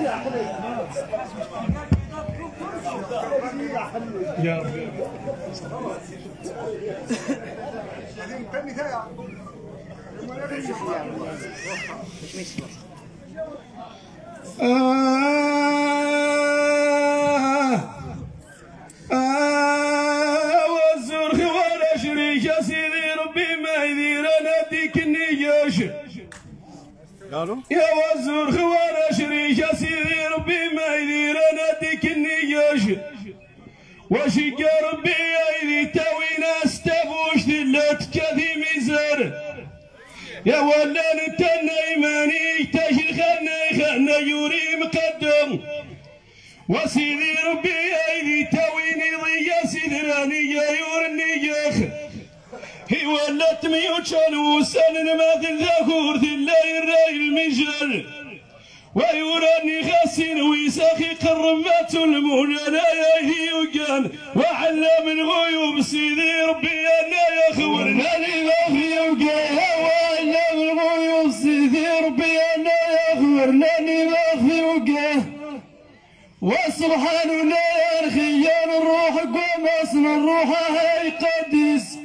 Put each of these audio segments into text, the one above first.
يا يا شريك يا سيدي ربي ما يدير أنا ديك النياش وشي ربي يدي تاوي ناس تابوش دلت كذي ميزان يا ولا انت ايماني تاجي خلنا خلنا يوري مقدم. وسيدي ربي ايدي تاويني ضيا سيدراني يا يورني ياخ هي ولات ميوتشان وسان ما ذاكور لا يراي المجال ويوراني خاسين ويساخي قرمات المولى لا يهي وقال وعلم الغيوب سيدي ربي أنا يا خورنا لي ما في وقال وعلم الغيوب سيدي ربي أنا يا خورنا لي ما في وقال وسبحان الله خيان الروح قوم الروح هاي قديس.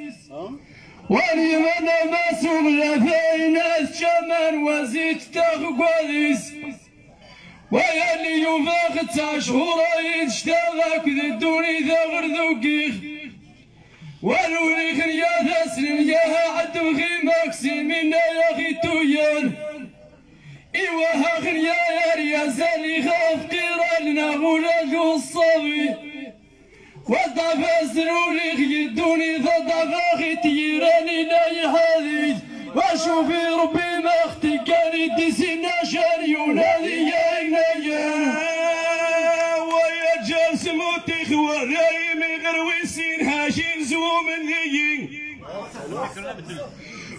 واليمن مسوم لفين الشمن وزيت تغقوديس ويلي يفاق تشهور يتشتغك ذي الدوني ذا غرذوكيخ ولولي خنيا تسلم يا عد وخيمك سيمنا يا أخي تويان. إيوا ها خنيا يا رياسالي خاف قيراننا ولاد الصبي. وضعف سرولي يدوني ضعف أخي تيراني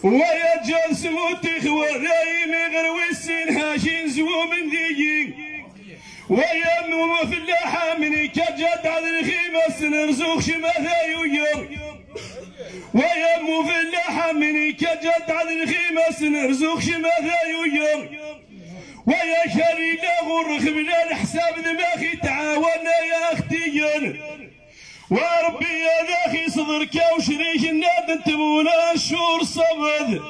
ويا جالس موتي خواري من غرويسين هاشين من ذيين ويا مو في اللحى مني كجد على الخيمة سنرزوخ شماثا يوير ويا مو في اللحى مني كجد على الخيمة سنرزوخ شماثا يوير ويا شري لا غرخ من الحساب دماغي تعاوننا يا أختي وربي يا ذاخي صدرك وشريك الناد تبونا الشور صبد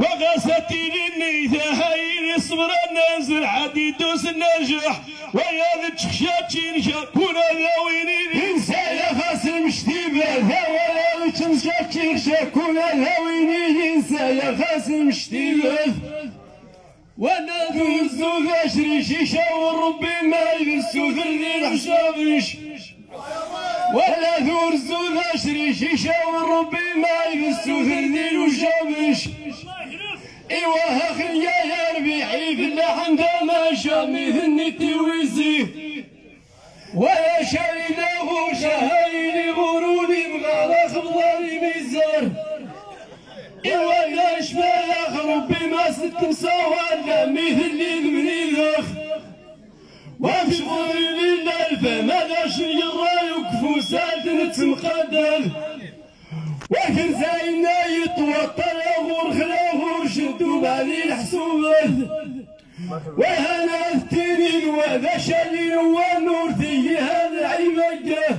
وغاستي للنيثة هاي صبر نازل عادي دوس النجاح ويا ذا تشخشاتين شاكونا ذاويني انسى يا خاسم شتيبة ذا ولا تشخشاتين شاكونا ذاويني انسى يا خاسم شتيبة وأنا ذو الزوذ اشري شيشة وربي ما يبسو ذرني الحشابش ولا ذو الزوذ اشري شيشة وربي ما يبسو ذرني الحشابش ايوا أخي يا ربيعي في اللحن ما شامي ذنتي ويزيه ويا شايله وشهايلي غروني بغارة خبضاني ميزان ايوا يا شفايا ربي ما ست مساوى لا مثل اللي ذمني ذاخ وفي تمقدل وكن زاينا يتوطر غور خلاغور شدو بالي الحسوبات وهنا التنين وذا شالين والنور ثي هذا عيمقه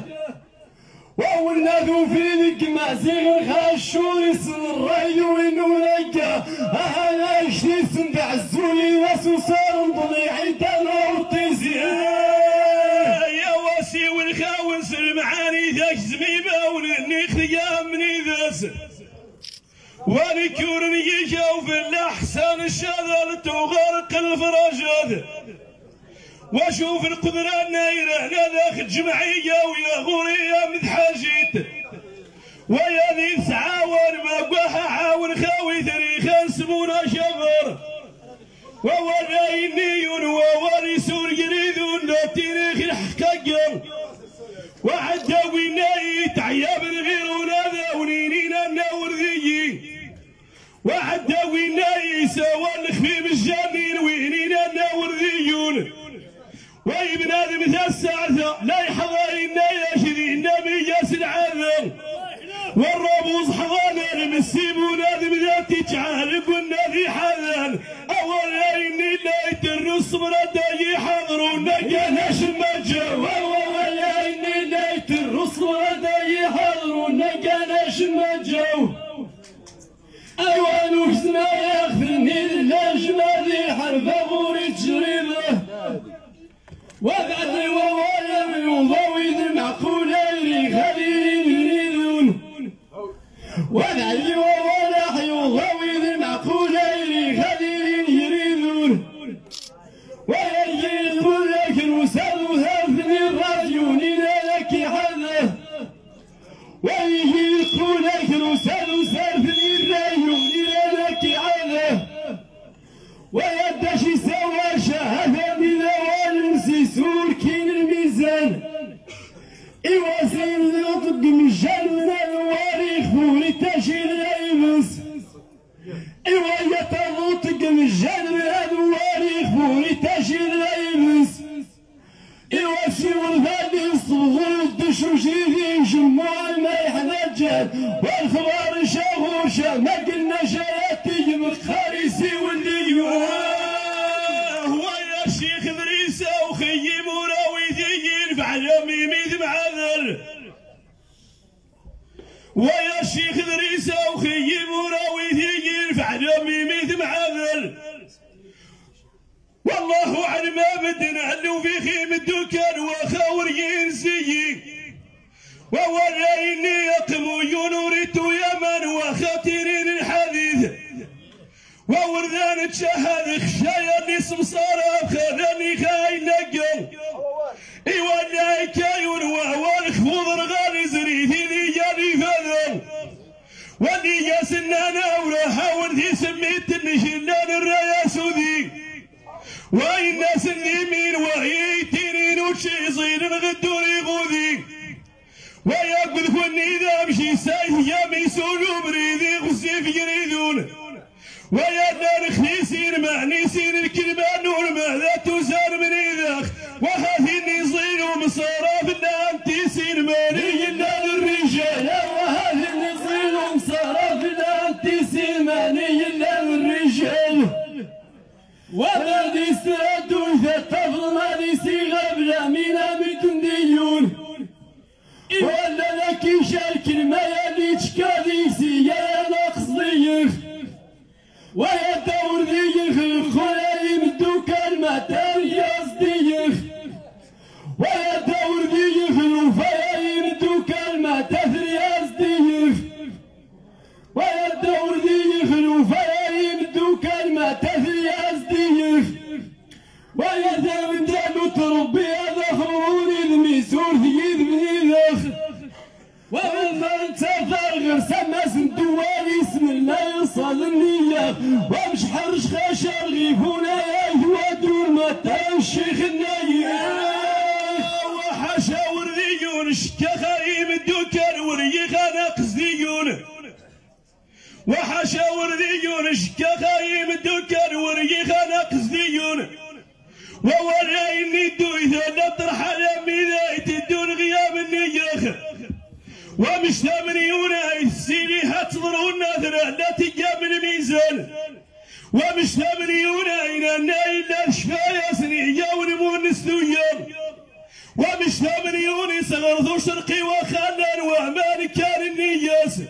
وولنا ذو فينك مع زغر خاشور يسن الرأي وينو لقى أهلا اشتي سنبع الزولي ناس ونكورني يجاو في الأحسن الشذل تغرق الفرجات وأشوف القدرة النايرة ذاك الجمعية ويا غورية مذحاجيت ويا ذي تعاون ما قوها عاون خاوي تاريخ سمونا شغر. ووريني ووري سور يريدون تاريخ الحقاق. وعداوي وبعد ووالا يضوي المعقول يري خليل يريدون. ويجي لك الوساد وثابني الراديو لك حذا ويجي لك الوساد وثابني الراديو لك حذا ويدش سوى شهادة والخبار شاغور شا ما قلنا شاياتي مخارسي واللي هو يا شيخ إدريس وخيي مراوي ذيين بعلمي ميد معذر ويا شيخ إدريس وخيي مراوي ذيين بعلمي ميد معذر والله على ما بدنا علو في خيم الدكان وخاور ينسي. ووريني خشايا اللي سمصارة خذني خاين نقل. ايوانا كايون وعوان خفوض رغالي زريثي ذي يالي فذل ولي يا سنانا وراها وردي سميت النشلان الرايا سودي. وين الناس اليمين وهي تيرين وشي صين غدور يغوذي ويا قذفني اذا مشي سايف يا ميسون وبريدي غسيف يريدون ويا وحاشا وريون شكا خايم الدوكر وري خانق زيون ووريني دويث نطرح على ميلايت الدون غياب النيخ. ومش ثمانيون السيني هتضرون نذرة لا تجاب الميزان. ومش ثمانيون أين إلا شفايا سنية ونمون نسويا ومش ثمانيون صغر ذو شرقي وخلان وعمان كان النياس.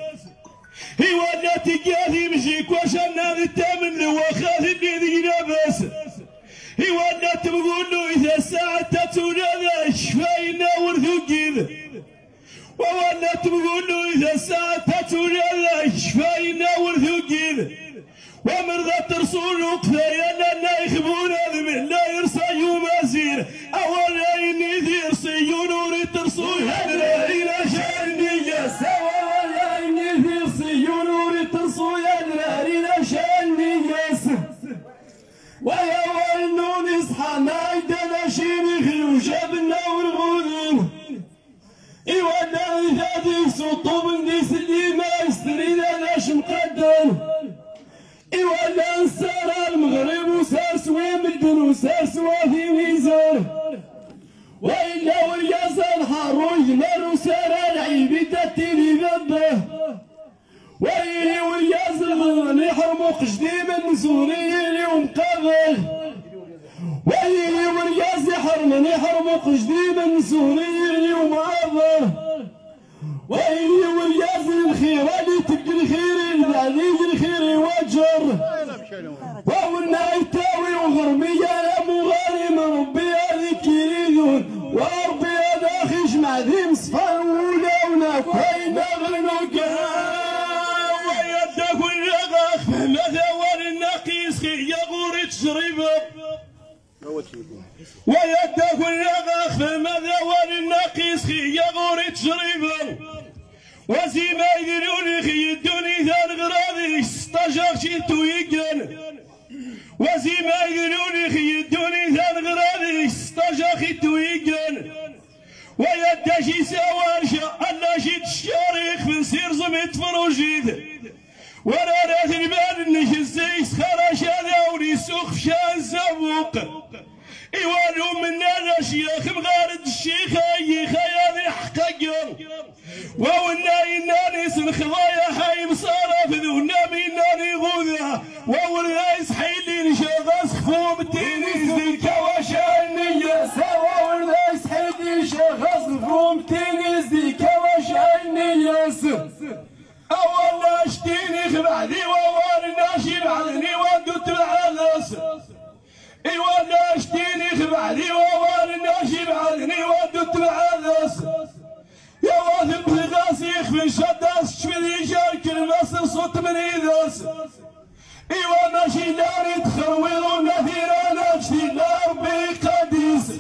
هي ولا تجاهي مجيك وشان هذا التامن وخاذ الذي نابس هي ولا تقول له إذا ساعة ذا شفاينا ورثوكيذ وولا تقول له إذا ساعة ولا شفاينا ورثوكيل ومرضى ترسول وقفايا سطوب الناس اللي ما يستريد أناش مقدم إيوانا نسار المغرب وسار سوي مدن وسار سوا في ميزان وإلا والياسر حروي نار وسار العيب تتيني بابه وإلي والياسر غني حرمق جديد من سوري اليوم قبل وإلي والياسر حرم وانني حرمق جديد سوري الخير اللي تبقى الخير بعدي الخير وجر وقلنا يتاوي وغرمي يا مغارم ربي هذيك يريدون. وربي هذا خيش مع ذي مصفى ولا كوين غنوك. ويدك والرغاخ فما ثوار النقيس خي غوري تشريبه ويدك والرغاخ فما ثوار النقيس خي غوري تشريبه وزيما يديروني خي الدوني ثان غراضي ستاجر شيتو يقن يديروني خي الدوني ثان غراضي ستاجر شيتو يقن ويداشي سوارشا أنا شيت الشاريخ في نسير زميت فروجيد. وأنا راه البال نش الزيس خرج هذا وليسوق شان زبوق ايوانو من الاشياخ بغارد الشيخ أي خيالي حقق وونا يناني سنخضايا حي مصارف ذونا ميناني غوذا وولا يسحيلي نشغس خفوم التينيس ذي كواشانية سوا ولا يسحيلي شغس خفوم التينيس ذي كواشانية أولا اشتيني خبعدي ووالي ناشي بعدني ودوت العلس ايوانا صوت من يداس ايوا ماشي داري تخرويض ونثير أنا اشتي لربي قديس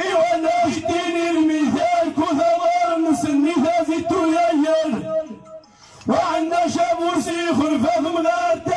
ايوا ناشتيني المثال كثر نسني ثازيتو ياير وعندنا شابوسي خلفه مغارتنا